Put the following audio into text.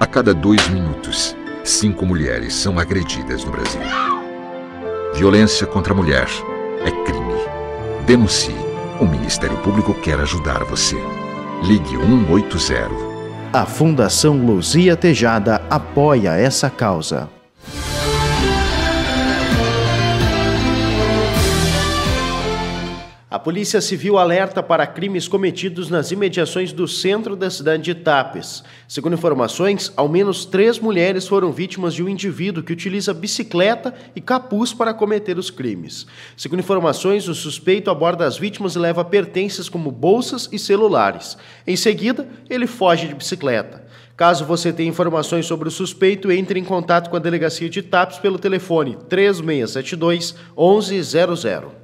A cada dois minutos, cinco mulheres são agredidas no Brasil. Violência contra a mulher é crime. Denuncie. O Ministério Público quer ajudar você. Ligue 180. A Fundação Luzia Tejada apoia essa causa. A Polícia Civil alerta para crimes cometidos nas imediações do centro da cidade de Tapes. Segundo informações, ao menos três mulheres foram vítimas de um indivíduo que utiliza bicicleta e capuz para cometer os crimes. Segundo informações, o suspeito aborda as vítimas e leva pertences como bolsas e celulares. Em seguida, ele foge de bicicleta. Caso você tenha informações sobre o suspeito, entre em contato com a delegacia de Tapes pelo telefone 3672 1100.